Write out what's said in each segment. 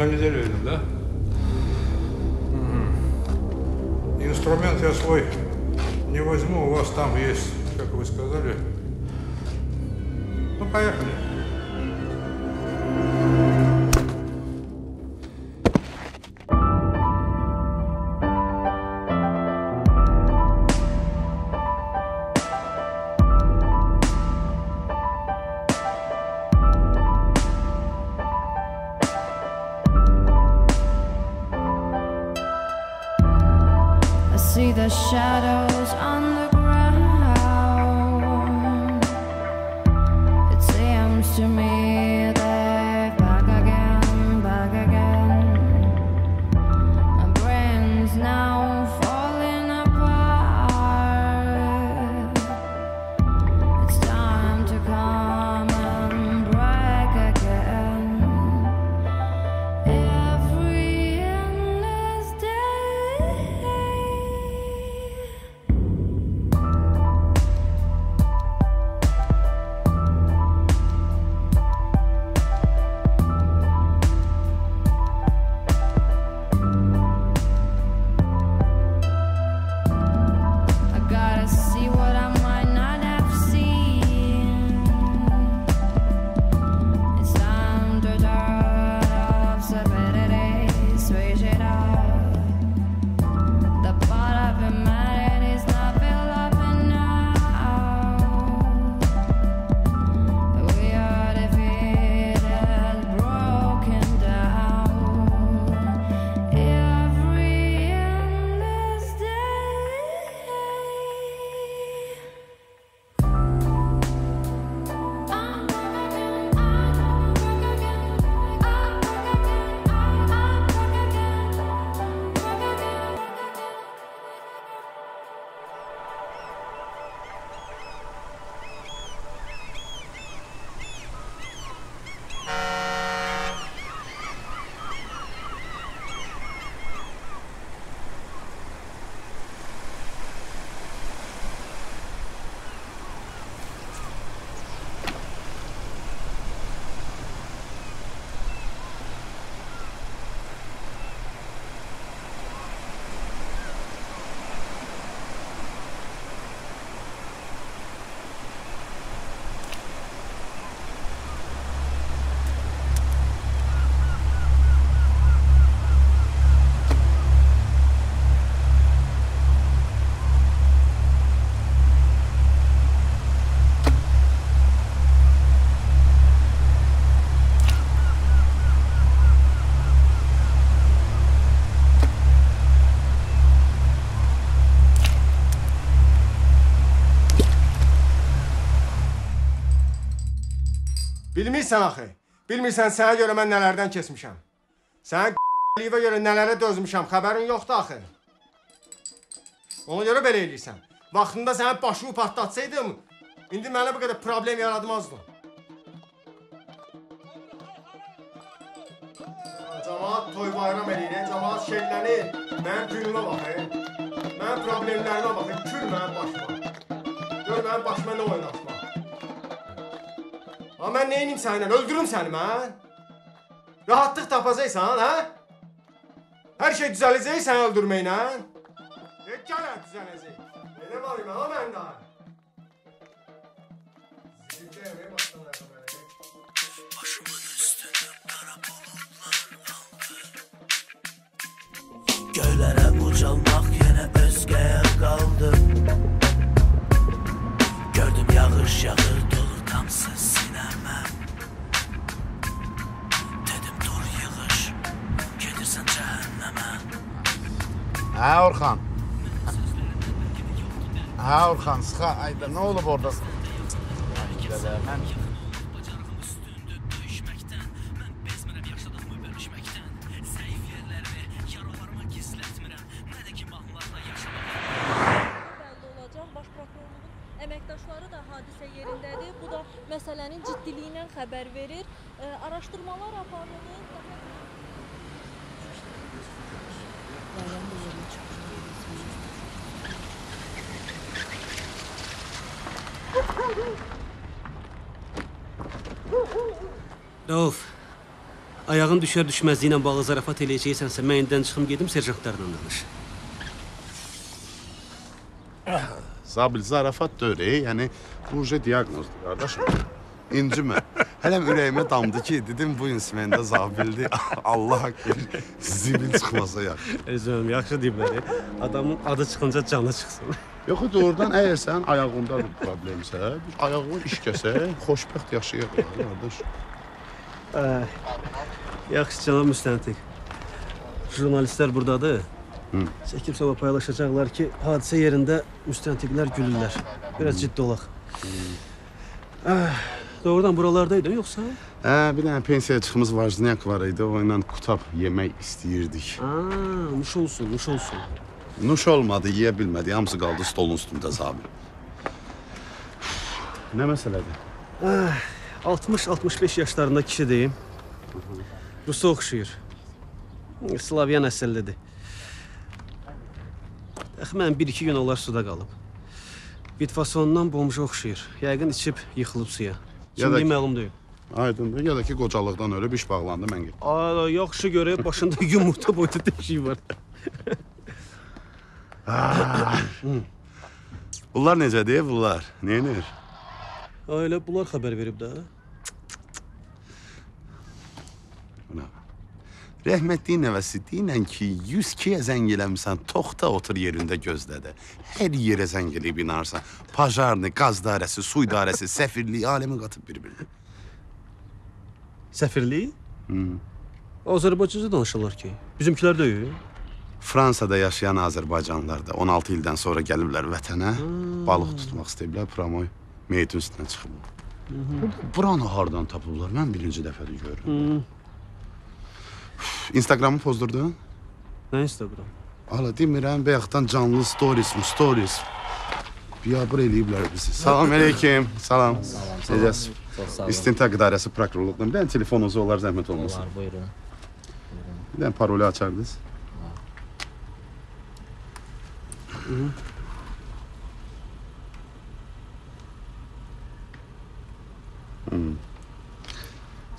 на неделю идем, да? Мгм. Инструмент я свой не возьму, у вас там есть, как вы сказали. Ну, поехали. Bilmirsən axı. Bilmirsən sənə görə mən nələrdən keçmişəm. Sənin liyivə görə nələrə dözmüşəm, xəbərin yoxdur axı. Ona görə belə eləyirsən. Vaxtında sənin başını partlatsaydım, indi mənə bu qədər problem yaratmazdı. Camaat toy bayram eləyir, camaat şenlənir. Mənim günümə baxın. Mənim problemlərimə baxın, kül mənim başıma. Gör mənim başıma nə oynaşma. Amma mən neynim səninlə? Öldürüm səni mən. Rahatlıq tapacaqsan, hə? Hər şey düzələcək səni öldürməklə. E, gələn düzələcək. Elə var mən, ha məndə. Zildə yeməyə başlamayacaq məni. Göylərə ucalmaq yenə özgəyə qaldı Gördüm yağış yağır dolur damsız Hə Orxan. Hə Orxan, sıxa, ayda nə olub orada? Ay, gələ, ayağın düşər düşməzliyi ilə bağlı zarafat eləyəcəksənsə, mən indidən çıxım gedim serjantlarla danış. Zabil zarafat deyil, yəni ruje diaqnozdur qardaşım. İncimə. Hələm ürəyimə damdı ki, dedim bu insmində zabildi. Allah haqqı zibil çıxmasa yaxşı. Özüm, yaxşı deyiblər. Adamın adı çıxınca canı çıxsın. Yox, doğrudan əgər sənin ayağında bir problemsə, biz ayağını iş kəsək, xoşbəxt yaşayaq ya, qardaş. Yaxşı cənab müstəntiq. Jurnalistlər burdadır. Hı. Çəkib sonra paylaşacaqlar ki, hadisə yerində müstəntiqlər gülürlər. Biraz ciddi olaq. Ah, doğrudan buralardaydın yoxsa? Hə, bir dənə pensiyaya çıxımız Vajnyak var idi, o ilə qutab yemək istəyirdik. Aa, nuş olsun, nuş olsun. Nuş olmadı, yeyə bilmədi, hamısı qaldı stolun üstündə zabil. Nə məsələdir? 60-65 yaşlarında kişidir. Rusa oxşayır. Slavyan əsillidir. Təxminən 1-2 gün olar suda qalıb. Bitfasondan bomja oxşayır. Yəqin içib yıxılıb suya. Kimliyi ki- məlum deyil. Aydındır, ya da ki qocalıqdan ölüb iş bağlandı mən getdim. Aa, yaxşı görək başında yumurta boyda deşik var. Bunlar necədir bunlar? Neynir? Ailə bunlar xəbər verib də. Rəhmətliyin nəvəsi deyinən ki, 100 kiyə zəng eləmisən, toxta otur yerində gözlədə. Hər yerə zəng eləyib inarsan. Pajarni, qaz dairəsi, su idarəsi, səfirliyi, aləmi qatıb bir-birinə. Səfirlik? Hı. Azərbaycanca danışırlar ki. Bizimkilər deyil. Fransada yaşayan Azərbaycanlılar da 16 ildən sonra gəliblər vətənə. Balıq tutmaq istəyiblər, promoy meyitin üstünə çıxıblar. Burada buranı hardan tapıblar? Mən birinci dəfədir görürüm. Üf, Instagramı pozdurdun? Nə Instagram? Hala demirəm, bayaqdan canlı stories mi, stories. Biabır eləyiblər bizi. Salam əleykum. Salam. Salam. Necəsiz? İstintaq idarəsi prokurorluqdan. Bir dənə telefonunuzu olar zəhmət olmasın. Var, buyurun. Bir dənə paroli açardınız. Hı.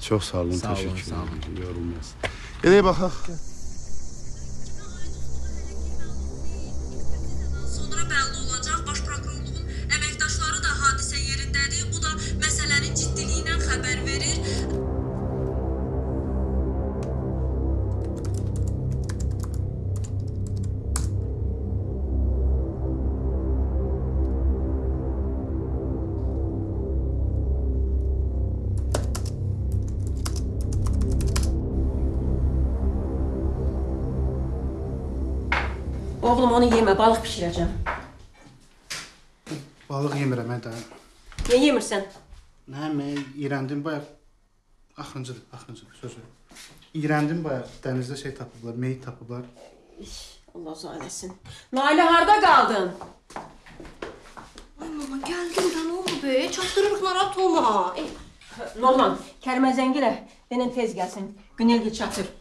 Çox sağ olun, Sağ olun, təşəkkür sağ olun. Edirəm. Yorulmaz. İyrəndim bayaq dənizdə şey tapıblar, meyit tapıblar. Allah zailəsin. Nailə harda qaldın? Ay mama geldim de ne oldu be? Çaktırırıq narahat olma. E, Norman, Kərimə zəng elə. Denən tez gəlsin. Günelgil çatır.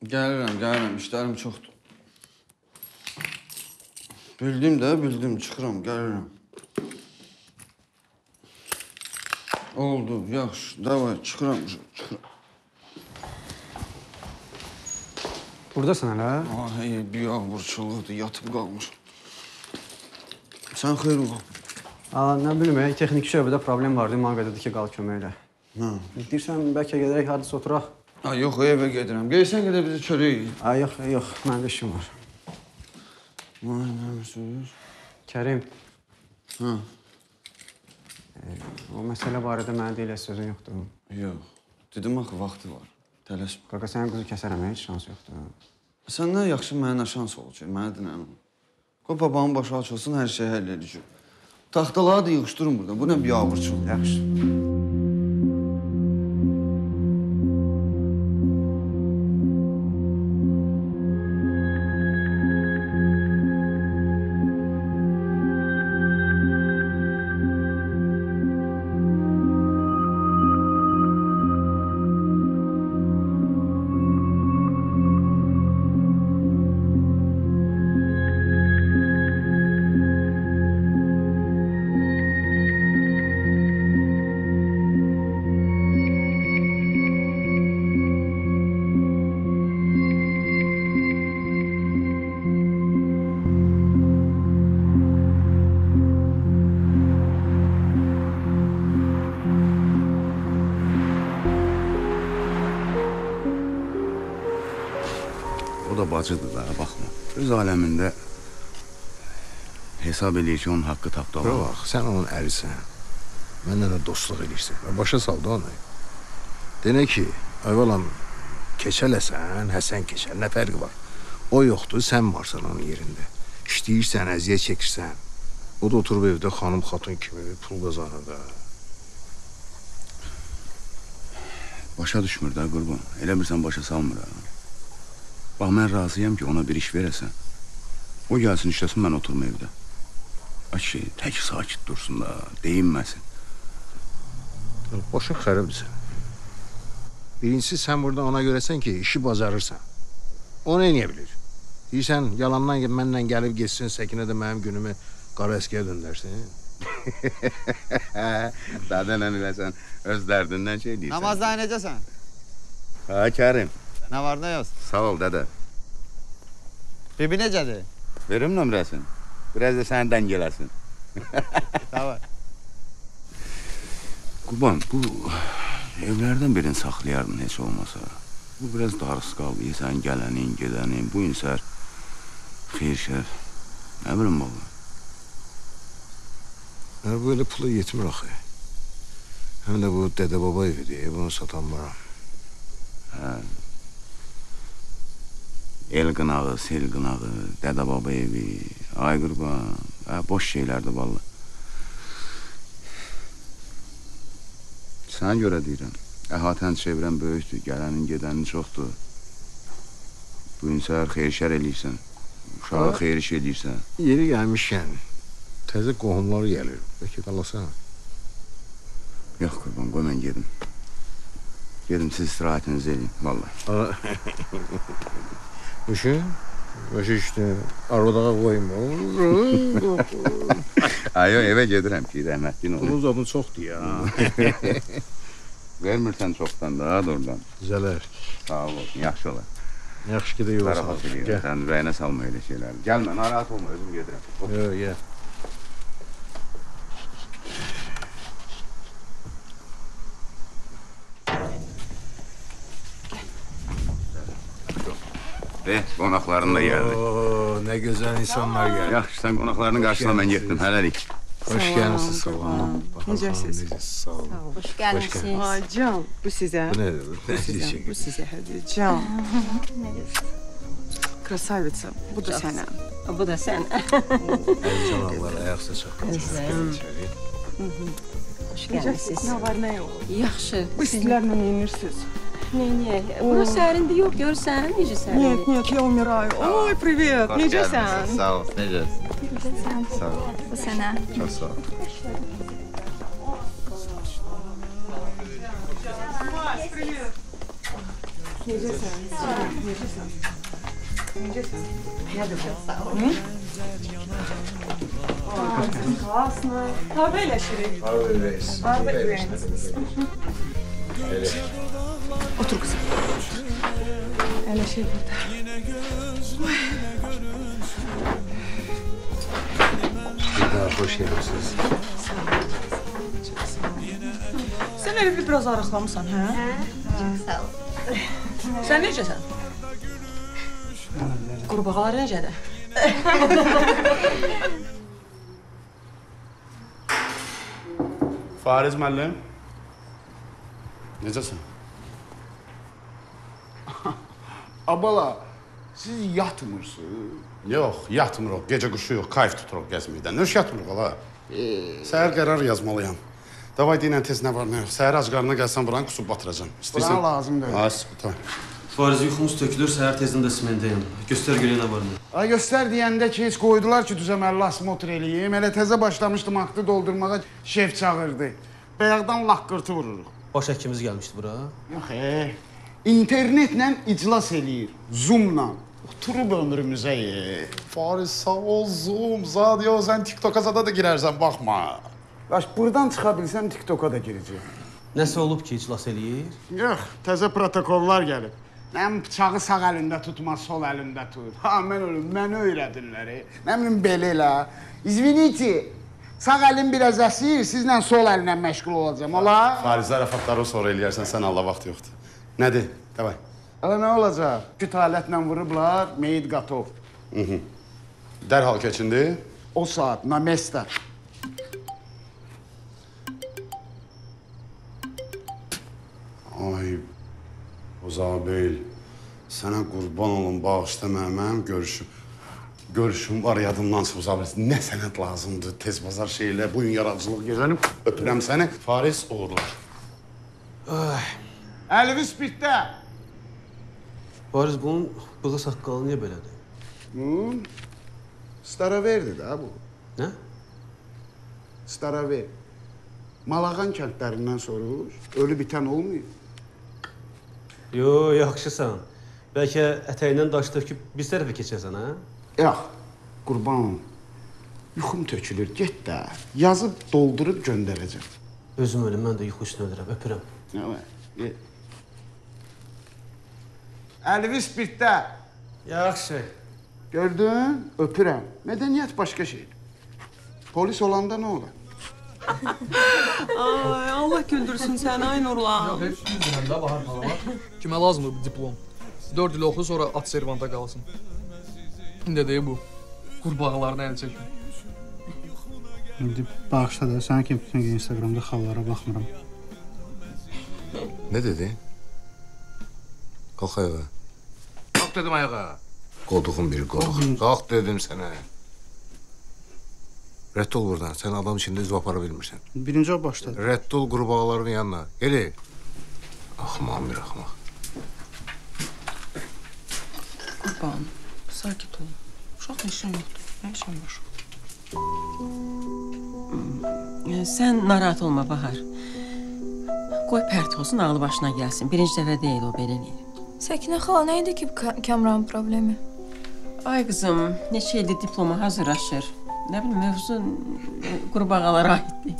Gəlirəm, gəlirəm. İşlərim çoxdur. Bildim də, bildim. Çıxıram, gəlirəm. Oldu, yaxşı. Davay, çıxıram, çıxıram. Buradasan hələ? Ah, hey, bir ağırçılıqdır, yatıb qalmış. Sən xeyr ola. Nə bilim, ey, texniki şöbədə problem vardı, mənə qədər dedi ki, qal kömək elə. Hə. Deyirsən, bəlkə gedərək hadisə oturaq? Ha, yox, evə gedirəm. Gəlsən qədər bizi çörək yeyək. Aa, yox, yox, məndə işim var. Vay, nə söz? Kərim, Hə. o məsələ barədə mənə deyilə sözün yoxdur. Yox. Dedim axı vaxtı var. Tələsmə. Qaqa, sənin quzu kəsərəm, heç şans yoxdur. Səndən yaxşı mənə şans olacaq, mənə dinən. Qoy babanın başı açılsın, hər şey həll edəcək. Taxtaları da yığışdırın burada. Bu nə biabırçılıq? Yaxşı. Da bacıdır da, baxma. Öz aləmində hesab eləyir ki, onun haqqı tapdı. Bura bax, sən onun ərisən. Məndən də dostluq. Və başa saldı onu. Denə ki, əvvəlam keçələsən, Həsən keçəl, nə fərqi var? O yoxdur, sən varsan onun yerində. İşləyirsən, əziyyət çəkirsən. O da oturub evdə xanım xatun kimi pul qazanır da. Başa düşmür də qurban. Elə bilirsən başa salmır ha. Bax mən razıyam ki, ona bir iş verəsən. O gəlsin işləsin, mən oturum evdə. Ay şey, tək sakit dursun da, deyinməsin. Boşa xərabdır. Birincisi sən burada ona görəsən ki, işi bacarırsan. O nə edə bilir? Deyirsən, yalandan mənlə gəlib getsin, Səkinə də mənim günümü qara əskiyə döndərsin. Dadən eləsən, öz dərdindən şey deyirsən. Namazda necəsən? Ha, Kərim. Nə var, nə yox? Sağ ol, dədə. Bibi necədir? Verim nömrəsini. Biraz da səni dəng eləsin. Tamam. Qurban, bu evlərdən birini saxlayardın heç olmasa. Bu biraz darısı qaldı. Sən gələnin, gedənin, bu insər xeyir şər. Nə bilim baba. Mən böyle pula yetmir axı. Həm də bu dədə baba evidir, bunu satan varam. Hə. El qınağı, sel qınağı, dədə baba evi, ay qurban. Hə, boş şeylərdir vallahi. Sənə görə deyirəm. Əhatəni çevirən böyükdür, gələnin, gedənin çoxdur. Bu gün səhər xeyir şər eləyirsən. Uşağa Ha? xeyir iş eləyirsən. Yeri gəlmişkən təzə qohumlar gəlir. Bəlkə qalasan. Yox qurban, qoy mən gedim. Gedim siz istirahətinizi eləyin, vallahi. Uşu? Uşu işte arvadağa qoyma. Ay, yox, evə gedirəm ki, rəhmətliyin olur. Onun zadın çoxdur ya. Vermirsən çoxdan da, hadi oradan. Zələr. Sağ ol, yaxşı olar. Yaxşı ki də yola sən ürəyinə salma elə şeyləri. Gəlmə, narahat olma, özüm gedirəm. Yox, gəl. De, qonaqların da gəldi. Oo, nə gözəl insanlar gəldi. Yaxşı, sən qonaqlarını qarşıla, mən getdim, hələlik. Hoş gəlmisiniz, sağ olun. Necəsiz? Sağ olun. Hoş gəlmisiniz. Ay can, bu sizə. Bu nə? Bu sizə, bu sizə hədiyyə. Can. Krasavitsa, bu da sənə. Bu da sən. Can Allah ayaqsa çox. Hoş gəlmisiniz. Nə var, nə yox? Yaxşı. Bu istilərlə yenirsiniz. Neyniyək? Bura sərindir, yox, görsən, necə Нет, sərindir? нет, я умираю. Ой, привет, necəsən? Sağ ol, necəsən? Sağ ol. Bu sənə. Çox sağ ol. Necəsən? Necəsən? Necəsən? Nədir bu? Hı? Ой, классно. Otur kızım. Öyle şey burada. Bir daha hoş gəlmisiniz. Sen elə bir biraz arıqlamısan, hə? Çox sağ ol. Sən necəsən? Qurbağalar necədir? Fariz müəllim. Necəsən? Abala, siz yatmırsınız? Yox, yatmırıq. Gecə quşu yox, kayf tuturuq gəzməkdən. Nöş yatmırıq ala. Səhər qərar yazmalıyam. Davay deyinən tez nə var, nə yox. Səhər ac qarnına gəlsən buranı qusub batıracam. Buna lazım deyil. Az, tamam. Fariz yuxumuz tökülür, səhər tezdən də simendəyim. Göstər görək nə var nə. Ay göstər deyəndə ki, heç qoydular ki, düzəməlli asmotr eləyim. Elə təzə başlamışdım aktı doldurmağa, şef çağırdı. Bayaqdan laqqırtı vururuq. Baş həkimimiz gəlmişdi bura. Yox, e, internetlə iclas eləyir, Zoomla. Oturub ömrümüzə ye. Fariz sağ ol, Zoom, zad yo, sən TikToka zada da girərsən, baxma. Baş buradan çıxa bilsəm TikToka da girəcəm. Nəsə olub ki, iclas eləyir? Yox, təzə protokollar gəlib. Mən bıçağı sağ əlində tutma, sol əlində tut. Ha, mən ölüm, məni öyrədinlər. Nə bilim belə elə. İzvinite. Sağ əlim biraz əsir, sizlə sol əlinlə məşğul olacağam. Ola? Fariz zarafatları sonra eləyərsən, sən Allah vaxt yoxdur. Nədir? Davay. Hələ nə olacaq? Küt alətlə vurublar, meyid qatov. Dərhal keçindi. O saat, na. Ay, Ozabeyl, sənə qurban olun, bağışda mənim, görüşüm. Görüşüm var yadımdan çıxıb Ozabeyl. Nə sənət lazımdır, tez bazar şeylə, bugün yaradıcılıq gecənim. Öpürəm səni, Faris uğurlar. Ay. Əlvi spirtdə. Boris bunun bığı saqqalı niyə belədir? Hı? Staraverdi də bu. Nə? Staraver. Malağan kəndlərindən soruş. Ölü bitən olmuyor. Yo, yaxşısan. Bəlkə ətəyindən daş töküb biz tərəfə keçəsən, hə? Yox, qurban olum. Yuxum tökülür, get də. Yazıb doldurub göndərəcəm. Özüm ölüm, mən də yuxu üstünə ölürəm, öpürəm. Nə var? Get. Əlvi spirtdə. Yaxşı. Gördün? Öpürəm. Mədəniyyət başqa şeydir. Polis olanda nə olur? Ay, Allah güldürsün səni, ay Nurlan. Yox, heç bilmirəm də Bahar var. Kimə lazımdır bu diplom? 4 il oxu, sonra at servanta qalsın. İndi deyir bu. Qurbağalarını əl çəkmir. İndi bağışla da, sənin kimi bütün gün Instagramda xallara baxmıram. Ne dedi? Kalk ayağa. Kalk dedim ayağa. Koduğun biri koduk. Kalk dedim sana. Redd ol buradan. Sen adam içinde izv apara bilmirsən. Birinci o başladı. Redd ol qurbağaların yanına. Geli. Axmağın bir axmaq. Qurban, sakit ol. Uşaq işin yoxdur. Nə işin var? Sən narahat olma Bahar. Qoy pərt olsun, ağlı başına gəlsin. Birinci dəfə deyil o belə eləyir. Səkinə xala nə idi ki bu Kamranın problemi? Ay qızım, neçə ildir diploma hazırlaşır. Nə bilim, mövzu e, qurbağalara aiddir.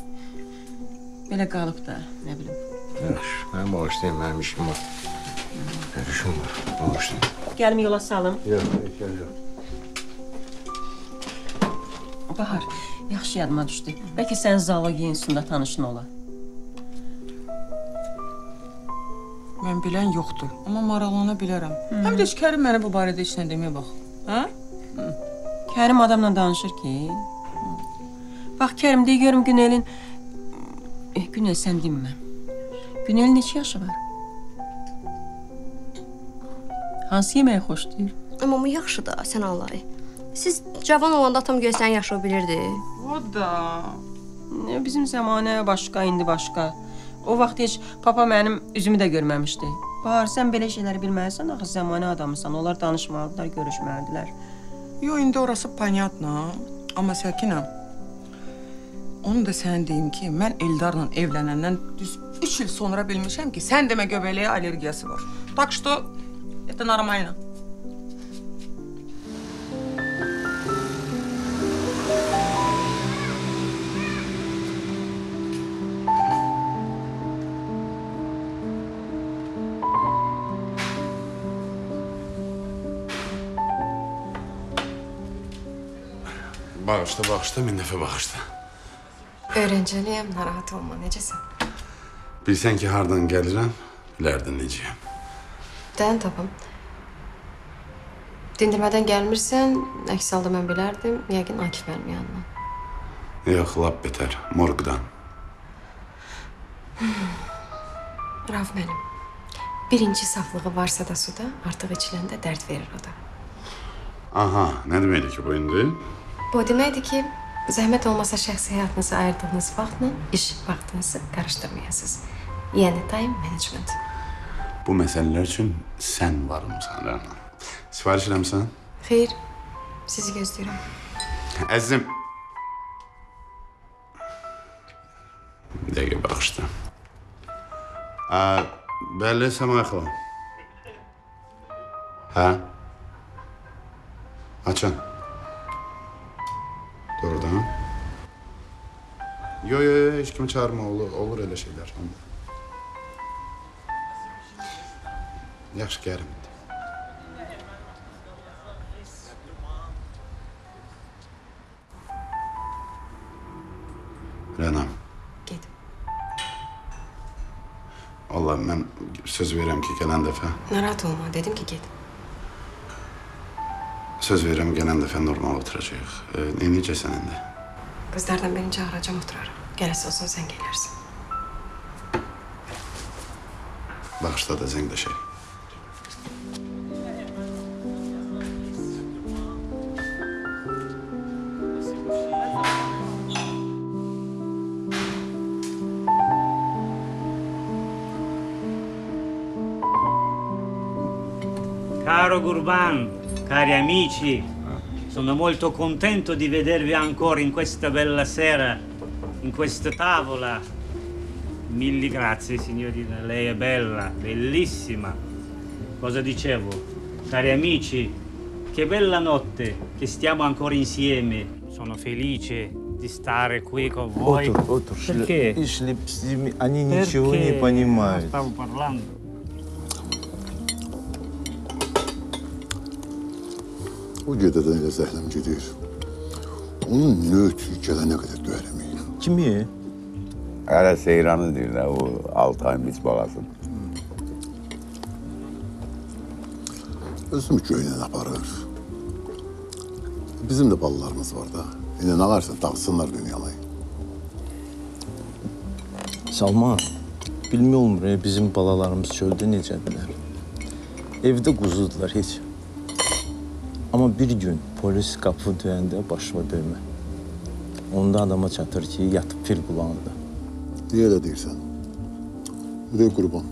Belə qalıb da, nə bilim. Yaxşı. Mən bağışlayayım. Mənim işim var. Görüşüm var. Bağışlayayım. Gəlmi yola salım. Yox, ehtiyac yox. Bahar, yaxşı yadıma düşdü. Bəlkə sən zoologiya institutunda tanışın ola. Mən bilən yoxdur, amma maraqlana bilərəm. Həm də Kərim mənə bu barədə heç nə deməyə bax. Hə? Kərim adamla danışır ki. Bax Kərim deyə görüm Günelin eh, Günel sən dinmə. Günelin neçə yaşı var? Hansı yeməyi xoşlayır? Amma yaxşı da, sən Allahı. Siz cavan olanda atam göy sənin yaşı o bilirdi. O da. Bizim zamanə başqa, indi başqa. O vaxt heç papa mənim üzümü də görməmişdi. Bahar, sən belə şeyləri bilməlisən, axı zamanə adamısan. Onlar danışmalıdılar, görüşməlidirlər. Yo, indi orası понятно. Amma Səkinə, onu da sənə deyim ki, mən Eldarla evlənəndən düz 3 il sonra bilmişəm ki, sən demə göbələyə allergiyası var. Так что это нормально. Bağışla, bağışla, min dəfə bağışla. Öyrəncəliyəm, narahat olma. Necəsən? Bilsən ki, hardan gəlirəm, bilərdin necəyəm. Dayan tapım. Dindirmədən gəlmirsən, əks halda mən bilərdim. Yəqin Akif mənim yanına. Yox, lap betər, morqdan. Rav mənim. Birinci saflığı varsa da suda, artıq içiləndə dərd verir o da. Aha, nə deməkdir ki bu indi? Bu o deməkdir ki, zəhmət olmasa şəxsi həyatınızı ayırdığınız vaxtla iş vaxtınızı qarışdırmayasınız. Yəni time management. Bu məsələlər üçün sən varımsan, Rəna. Sifariş eləmsən? Xeyr, sizi gözləyirəm. Əzizim. Bir dəqiqə bağışla. Ə, bəli, Səmay xala. Hə? Açın. Kimi çağırma, olur, olur elə şeylər. Yaxşı, gəlim. Rənam. Get. Vallahi mən söz verirəm ki, gələn dəfə Narahat olma, dedim ki git. söz verirəm gələn dəfə normal oturacağıq. E, nə necəsən indi? Kızlardan birini çağıracağım oturarım. Gelirse olsun sen gelirsin. Bağışla da zəng də şey. Caro Gurban, cari amici, sono molto contento di vedervi ancora in questa bella sera, in questa tavola. Mille grazie signorina, lei è bella, bellissima. Cosa dicevo? Cari amici, che bella notte che stiamo ancora insieme. Sono felice di stare qui con voi. Отур, отур. Perché? Если б с ними- они ничего не Perché? понимают. Stavo parlando. O gedədən elə zəhləm gedir. Onun nötü gələnə qədər döyərəm. Kimi? Hələ seyranı deyirlər, o 6 ay mis bağasın. Özümü göynən aparır. Bizim də balalarımız var da. İndi nə varsa dağıtsınlar dünyanı. Salman, bilmək olmur, e, bizim balalarımız çöldə necədirlər. Evdə quzudular heç. Amma bir gün polis qapı döyəndə başıma döymə. Onda adama çatır ki, yatıb fil qulağında. Niyə elə deyirsən? Ürək qurban.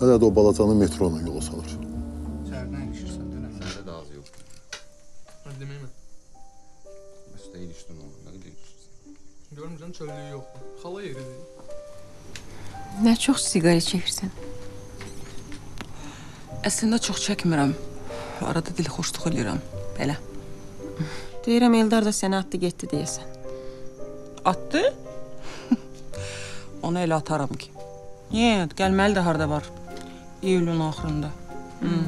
Hələ də o balacanı metroyla yola salır. İçəridən ilişirsən dönəm. Səndə də az yox. Hadi demeyeyim mi? Məsələ ilişdin onu. Nə qədər ilişirsən? Görmürsən çöllüyü yoxdur. Xala yeri deyil. Nə çox siqaret çəkirsən? Əslində çox çəkmirəm. Arada dilxoşluq eləyirəm. Belə. Deyirəm Eldar da səni atdı getdi deyəsən. Atdı? Onu elə ataram ki. Niyə? Gəlməli də harda var? İyulun axırında. Hı.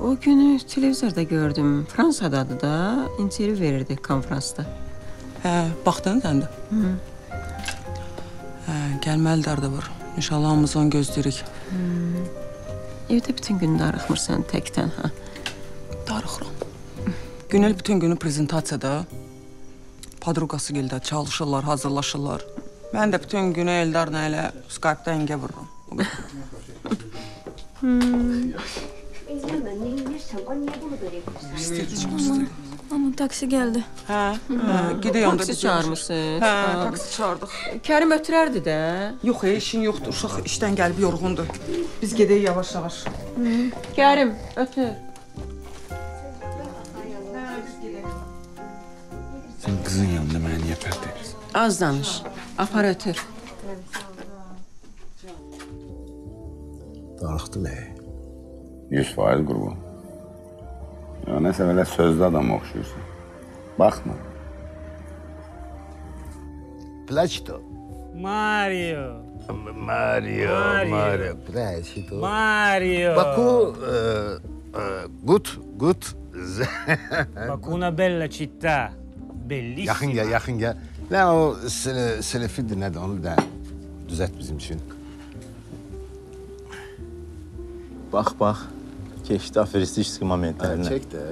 O günü televizorda gördüm. Fransadadır da, intervyu verirdi konfransda. Hə, baxdın sən də? Hı. Hə, gəlməli də harda var? İnşallah hamımız onu gözləyirik. Hmm. Evdə bütün gün darıxmırsan təkdən, ha? Darıxıram. Günel bütün günü prezentasiyada. Padruqası gəldə çalışırlar, hazırlaşırlar. Mən də bütün günü Eldarla elə Skype-da əngə vururam. O qədər. Hmm. Ama taksi geldi. Hə, hə, gedək onda. Taksi çağırmısınız? Hə, Ha. taksi çağırdıq. Kərim ötürərdi də. Yox, e, işin yoxdur. Uşaq işdən gəlib yorğundur. Biz gedək yavaş-yavaş. Kərim, ötür. Az danış. Apar ötür. Darıxdım ey. 100 faiz qurban. Ya nəsə belə sözlü adama oxşuyursan. Baxma. Plaçto. Mario. Mario, Mario. Plaçto. Mario. Baku, e, e, gut, gut. Baku una bella città. Bellissima. Yaxın gəl, yaxın gəl. Nə o sele, selefidir nədir onu da düzelt bizim üçün. Bax, bax. Keçdi aferistik momentlərinə. Çək də.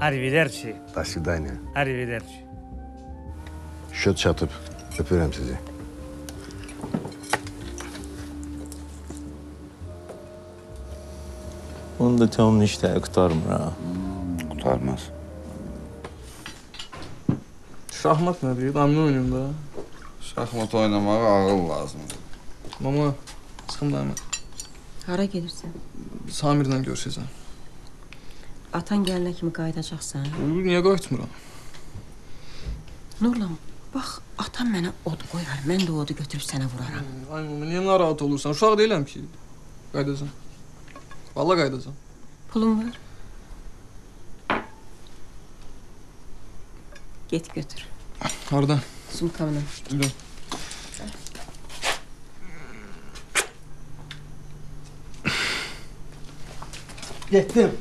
Arrivederci. До свидания. Arrivederci. Şöt çatıb öpürəm sizi. Onun da tamamını işləri qutarmır ha. Qutarmaz. Şahmat nədir? Domino oynayım da. Şahmat oynamağa ağıl lazımdır. Mama, sıxımdayım. Hara gedirsən? Samirlə görüşəcəm. Atan gəlinə kimi qayıdacaqsan. Niyə qayıtmıram? Nurlan, bax, atan mənə od qoyar. Mən də odu götürüb sənə vuraram. Ay mama, niyə narahat olursan? Uşaq deyiləm ki. Qaydacam. Vallahi qaydacam. Pulun var? Get götür. Hardan? Sumkamla. Bildim. Getdim.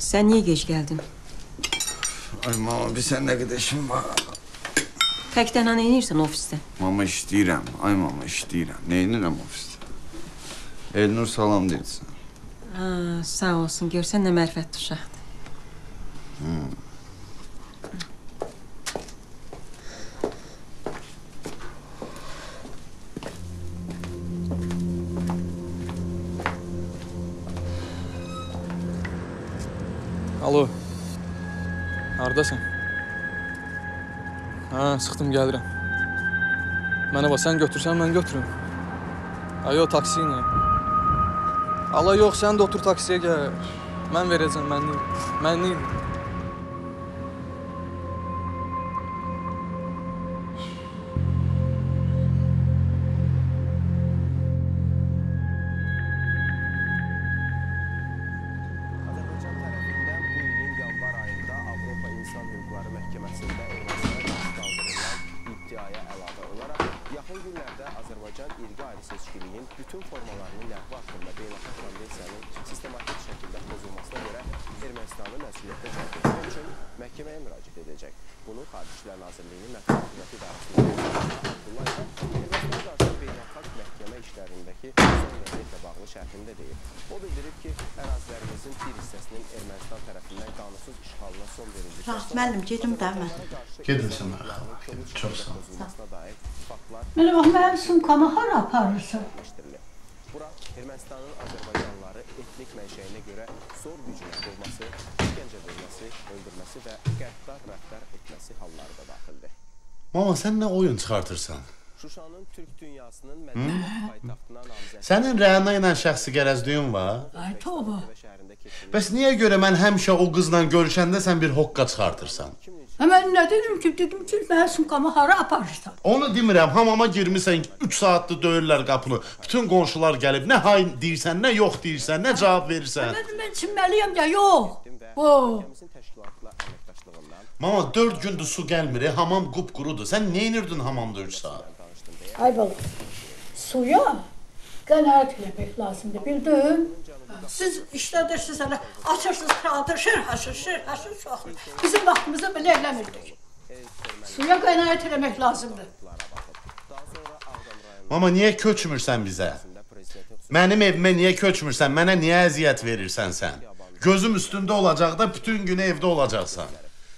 Sən niyə gec gəldin? Ay mama, bir sən nə qədər işin var? Təkdənə nə edirsən ofisdə? Mama işləyirəm. Ay mama işləyirəm. Nə edirəm ofisdə? Elnur salam deyirsən. Ha, sağ olsun. Görsən nə mərifətli uşaqdır. Hmm. Alo. Hardasan? Hə, çıxdım gəlirəm. Mənə bax, sən götürsən, mən götürüm. Ha, yox, taksi ilə. Allah yox, sən də otur taksiyə gəl. Mən verəcəm, mən deyil. Ayrı-seçkiliyin bütün formalarının ləğvi haqqında beynəlxalq konvensiyanın sistematik şəkildə pozulmasına görə Ermənistanı məsuliyyətə cəlb etmək üçün məhkəməyə müraciət edəcək. Bunu Xarici İşlər Nazirliyinin Mətbuat Xidməti Abdullah Ermənistana qarşı işlərindəki vəziyyətlə bağlı şərhində deyib. O bildirib ki, ərazilərimizin bir hissəsinin Ermənistan tərəfindən qanunsuz işğalına son verildikdən Rahat müəllim, gedim də mən. Gedirsən mən xanım. Çox sağ ol. Mənə bax, mənim sumkamı hara aparırsan? Bura Ermənistanın Azərbaycanlıları etnik mənşəyinə görə zor gücünə qovması, işgəncə verməsi, öldürməsi və qəddar rəftar etməsi halları da daxildir. Mama sən nə oyun çıxartırsan? Şuşanın türk dünyasının mədəniyyət paytaxtına namizəd Sənin Rəna ilə şəxsi qərəzliyin var? Ay toba. Bəs niyə görə mən həmişə o qızla görüşəndə sən bir hoqqa çıxartırsan? Ha, mən nə dedim ki, dedim ki, mənim sumkamı hara aparırsan? Onu demirəm, hamama girmisən, 3 saatdır döyürlər qapını. Bütün qonşular gəlib, nə hay deyirsən, nə yox deyirsən, nə cavab verirsən. Mən, mən çinməliyəm ya, yox. Bu. Mama 4 gündür su gəlmir, e, hamam qupqurudur. Sən nə edirdin hamamda 3 saat? Ay bala, suya qənaət eləmək lazımdır, bildin? Siz işlədirsiniz, hələ açırsınız, kaldırışır, haşırışır, haşır çoxdur. Bizim vaxtımızda belə eləmirdik. Suya qənaət eləmək lazımdır. Mama niyə köçmürsən bizə? Mənim evimə niyə köçmürsən? Mənə niyə əziyyət verirsən sən? Gözüm üstündə olacaq da bütün günü evdə olacaqsan.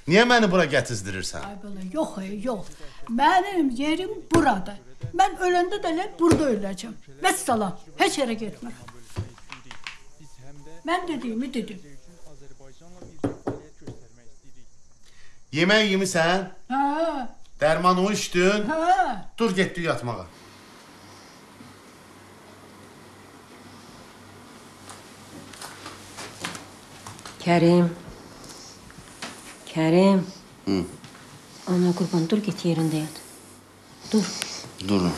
Niyə məni bura gətizdirirsən? Ay bala, yox, ey, yox. Mənim yerim burada. Mən öləndə də elə burada öləcəm. Vəssalam, heç yerə getmirəm. Mən dediyimi dedim. Yemək yemisən? Hə, Dərmanı içdin? hə. Dur getdi yatmağa. Kərim. Kərim. Hı. Ana qurban dur get yerində yat. Dur. Дуже.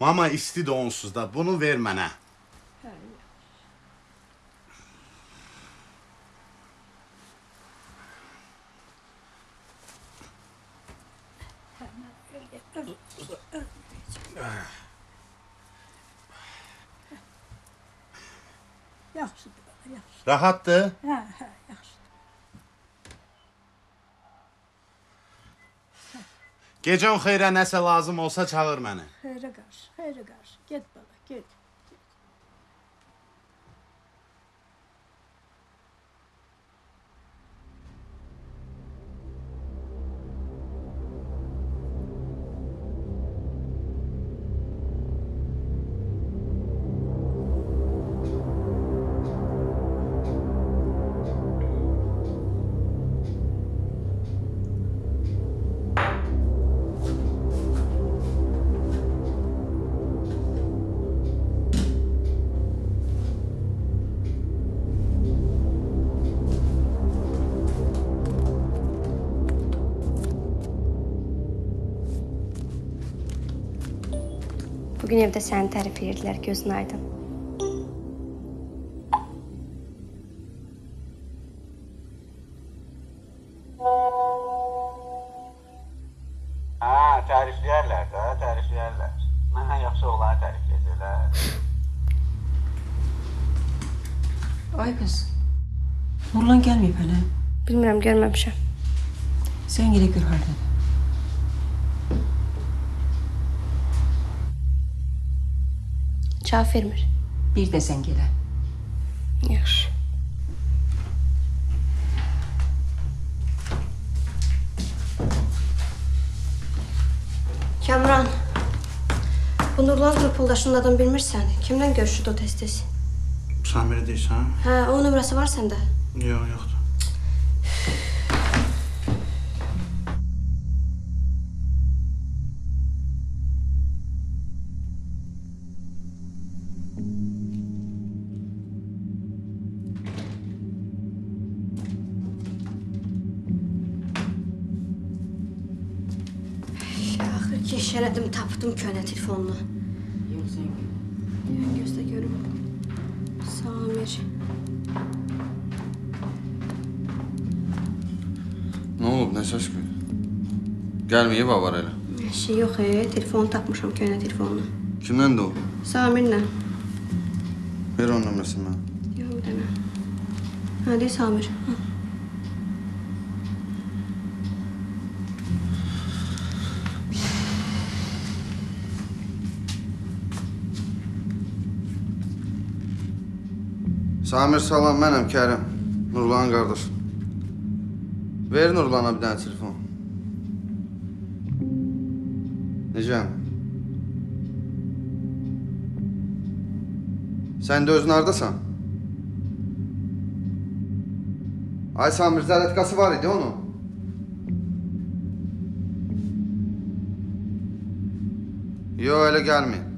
Mama isti də onsuz da. Bunu ver mənə. Yaxşıdır, yaxşı. Rahatdır? Hə. Gecən xeyrə nəsə lazım olsa çağır məni. Xeyrə qarşı, xeyrə qarşı. Get bala, get. Bu gün evdə səni tərifləyirdilər, gözün aydın. Hə, tərifləyərlər də, tərifləyərlər. Məndən yaxşı oğlanı tərifləyəcəklər. Ay qız. Nurlan gəlməyib hələ. Bilmirəm, görməmişəm. Sən yerə gör. Cavab vermir. Bir də zəng elə. Yaxşı. Kamran. Bu Nurlan qrup yoldaşının adını bilmirsən. Kimlə görüşürdü o tez-tez? Samiri deyirsən? Hə, o nömrəsi var səndə. Yox, yoxdur. Köhnə telefonunu. Yox, sən Yox, gözlə görüm. Samir. Nə olub, nə səs qoy? Gəlməyib avar elə. Şey yox, e, telefonu tapmışam köhnə telefonunu. Kimdəndir o? Samirlə. Ver onun nömrəsini mənə. Yox, bir dənə. Hə, deyir Samir. Hı. Samir salam, mənəm Kərim. Nurlanın qardaşı. Ver Nurlana bir dənə telefon. Necəm? Sən də özün hardasan? Ay Samir, zərətqası var idi onun. Yo, elə gəlməyin.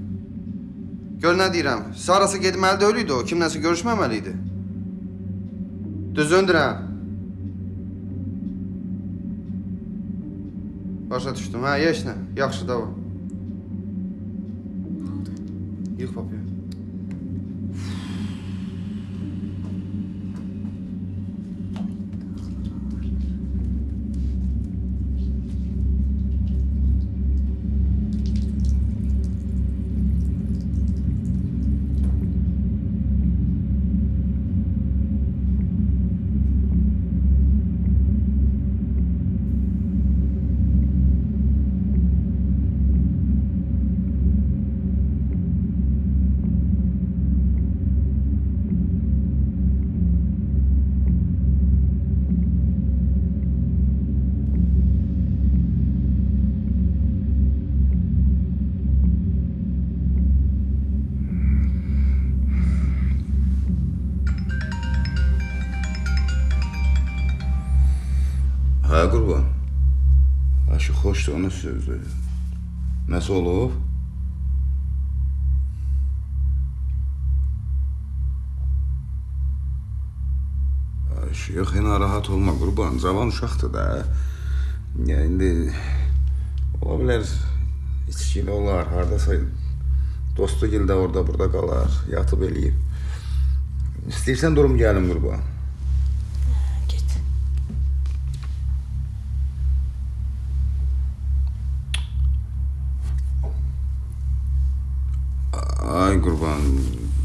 Gör nə deyirəm. Sarası getməli deyil idi o. Kimləsə görüşməməli idi. Düzündürəm. Başa düşdüm. Hə, heç nə. Yaxşı da var. Yığ papaya. Onun sözü. Nəsə olub? Yox, narahat olma qurban. Cavan uşaqdır da. Ya indi ola bilər içkili olar, hardasa dostu gildə orada burada qalar, yatıb eləyib. İstəyirsən durum gəlim qurban. Ay qurban,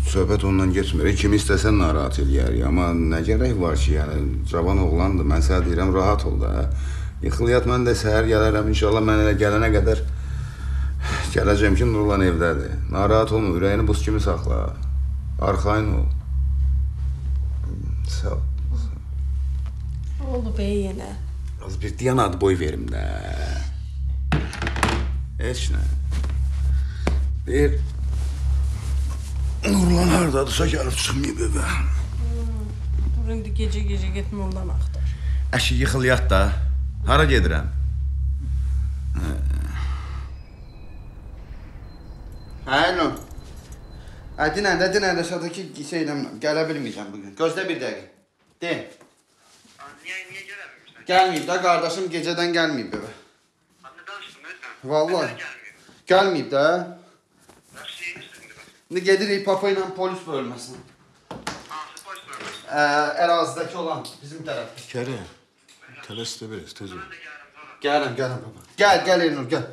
söhbət ondan getmir. Kim istəsən narahat eləyər. Amma nə gərək var ki, yəni cavan oğlandır. Mən sənə deyirəm, rahat ol da. Yıxıl yat, mən də səhər gələrəm inşallah mən elə gələnə qədər gələcəm ki, Nurlan evdədir. Narahat olma, ürəyini buz kimi saxla. Arxayın ol. Sağ ol. Oldu be yenə. Az bir diyan adı boy verim də. Heç nə. Bir Nurlan hardadısa gəlib çıxmayıb evə. Dur indi gecə-gecə getmə ondan axtar. Əşi yıxıl yat da. Hara gedirəm? Hə. Hə, dinən də, dinən də şadakı şeylə gələ bilməyəcəm bugün. Gözlə bir dəqiqə. De. Niyə, niyə gələ bilmirsən? Gəlməyib də, qardaşım gecədən gəlməyib evə. Vallahi. Gəlməyib də. İndi gedirik papa ilə polis bölməsinə. Ə, ərazidəki olan bizim tərəf. Kerim, tələs də biraz, tez ol. Gəlirəm, gəlirəm papa. Gəl, gəl Elnur, gəl.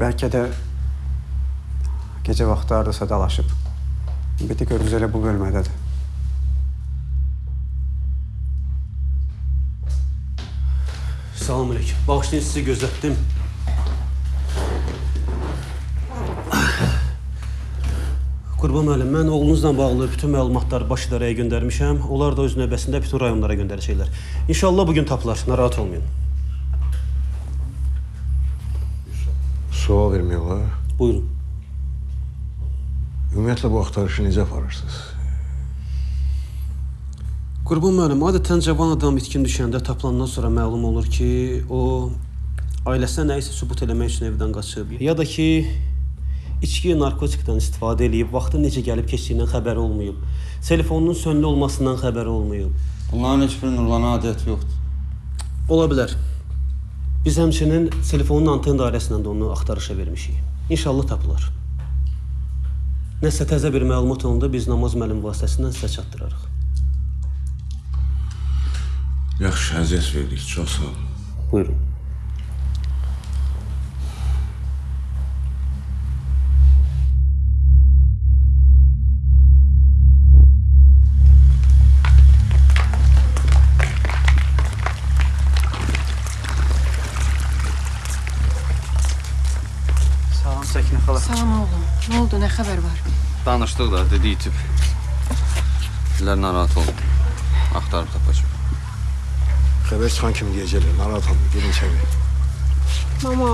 Bəlkə də gecə vaxtı hardasa dalaşıb. Də gördünüz elə bu bölmədədir. Salam əleykum. Bağışlayın sizi gözlətdim. Qurban müəllim, mən oğlunuzla bağlı bütün məlumatları baş idarəyə göndərmişəm. Onlar da öz növbəsində bütün rayonlara göndərəcəklər. İnşallah bu gün tapılar. Narahat olmayın. Ümumiyyətlə bu axtarışı necə aparırsınız? Qurban müəllim, adətən cavan adam itkin düşəndə tapılandan sonra məlum olur ki, o ailəsinə nəyisə sübut eləmək üçün evdən qaçıb, ya da ki, içki, narkotikdən istifadə eləyib, vaxtın necə gəlib keçdiyindən xəbəri olmayıb, telefonunun sönülü olmasından xəbəri olmayıb. Bunların heç bir nurlana adət yoxdur. Ola bilər. Biz həmçinin telefonun anten dairəsindən də onu axtarışa vermişik. İnşallah tapılar. Nəsə təzə bir məlumat olanda biz namaz müəllim vasitəsilə sizə çatdırarıq. Yaxşı, əziyyət verdik. Çox sağ ol. Buyurun. Salam Səkinə xala. Salam oğlum. Nə oldu? Nə xəbər var? Danışdıq da, dedi itib. Dilər narahat olma. Axtarıb tapacaq. Xəbər çıxan kimi deyəcəklər, narahat olma, gedin içəri. Mama.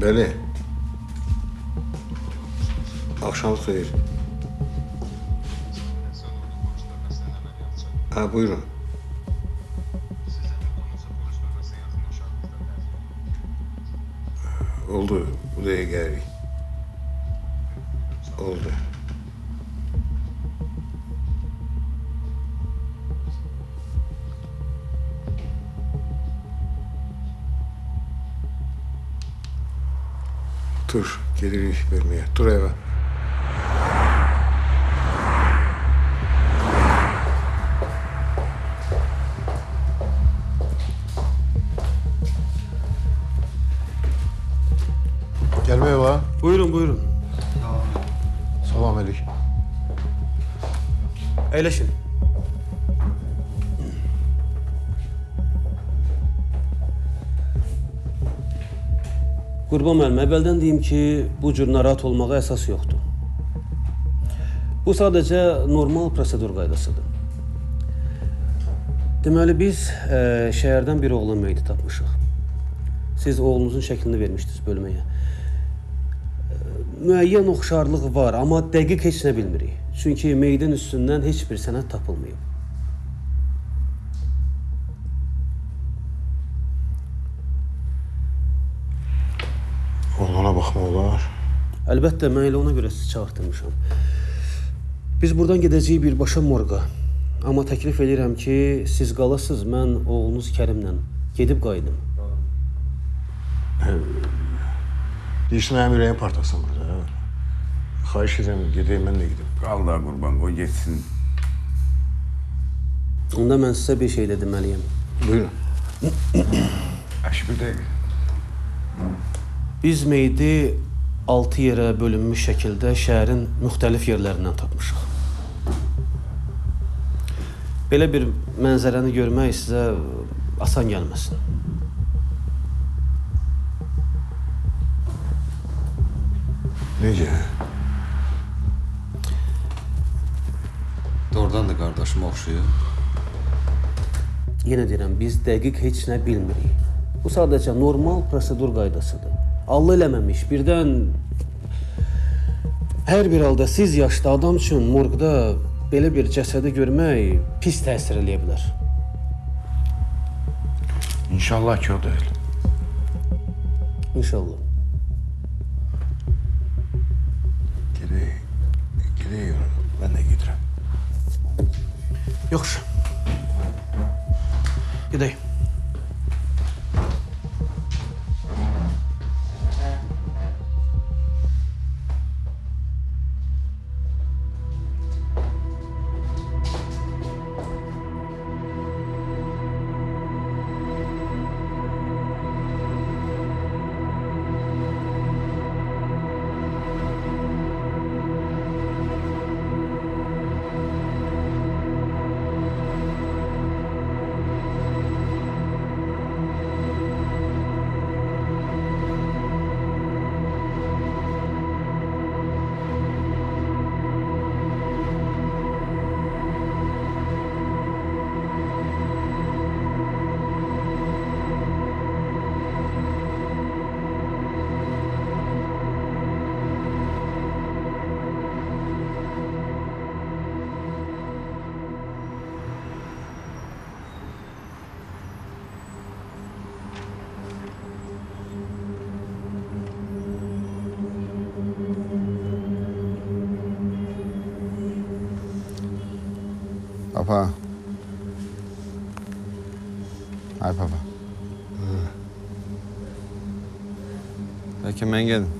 Bəli. Axşamınız xeyir. Ha, buyurun. Oldu, bu da gəlirik. Oldu. Dur, gelirik verməyə. Dur evə. Qurban müəllim, əvvəldən deyim ki, bu cür narahat olmağa əsas yoxdur. Bu sadəcə normal prosedur qaydasıdır. Deməli biz e, şəhərdən bir oğlan meyidi tapmışıq. Siz oğlunuzun şəklini vermişdiniz bölməyə. E, müəyyən oxşarlıq var, amma dəqiq heç nə bilmirik. Çünki meyidin üstündən heç bir sənəd tapılmayıb. Olar. Əlbəttə, mən elə ona görə sizi çağırtmışam. Biz buradan gedəcəyik birbaşa morqa. Amma təklif edirəm ki, siz qalasınız, mən oğlunuz Kərimlə gedib qayıdım. Deyirsən mənim ürəyim partlasın burada. hə? Xahiş edirəm, gedeyim mən də gedim. Qal da qurban, qoy getsin. Onda mən sizə bir şey də deməliyəm. Buyurun. Əş bir dəqiqə. Biz meyidi 6 yerə bölünmüş şəkildə şəhərin müxtəlif yerlərindən tapmışıq. Belə bir mənzərəni görmək sizə asan gəlməsin. Necə? Doğrudan da qardaşıma oxşayır. Yenə deyirəm, biz dəqiq heç nə bilmirik. Bu sadəcə normal prosedur qaydasıdır. Allah eləməmiş, birdən hər bir halda siz yaşlı adam üçün morqda belə bir cəsədi görmək pis təsir eləyə bilər. İnşallah ki o deyil. İnşallah. Gedək. Gedək. Mən də gedirəm. Yaxşı. Gedək. Ay